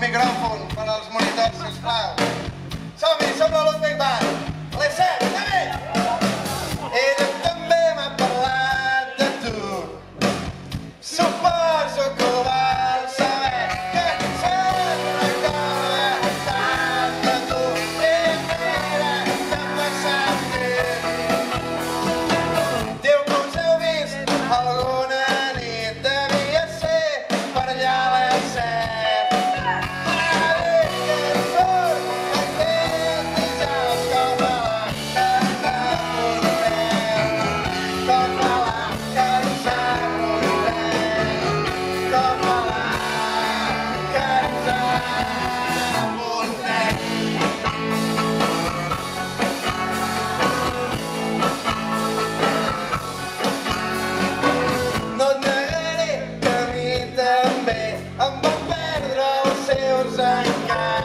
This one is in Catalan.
micròfon per als monitors, sisplau. Som-hi, som a Ludwig Band. Les 7. my God.